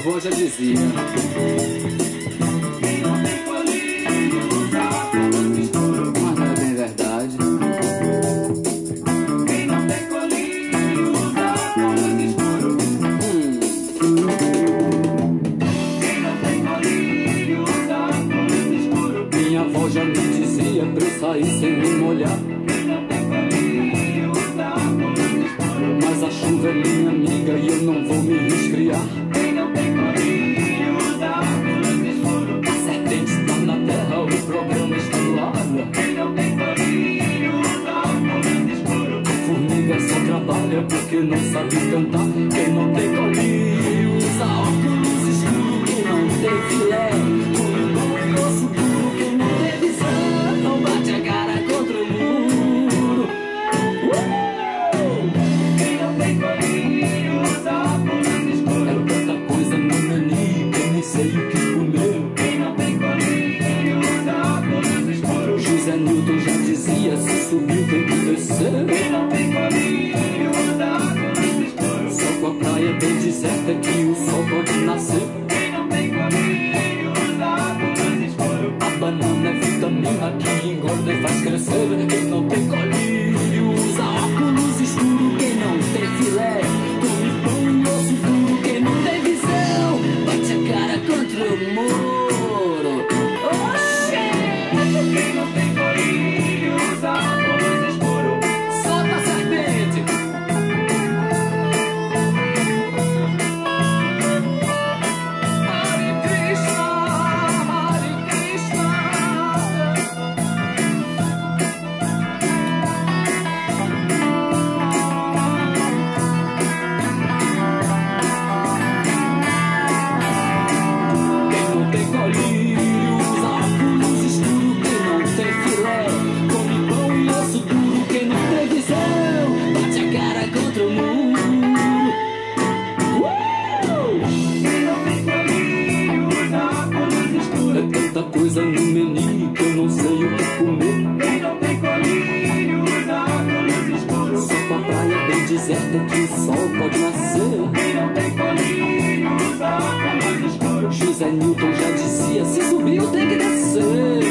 avô já dizia. Já me dizia pra eu sair sem me molhar. Porque não sabe cantar. Quem não tem colírio usa óculos escuros. Quem não tem filé, come pão e osso duro. Quem não tem visão, bate a cara contra o muro. Uh! Quero tanta coisa no menu que nem sei o que comer. José Newton já dizia: se subiu tem que descer. Só com a praia bem deserta que o sol pode nascer. A banana é vitamina que engorda e faz crescer. Deserta que o sol pode nascer. José Newton já dizia: se subiu tem que descer.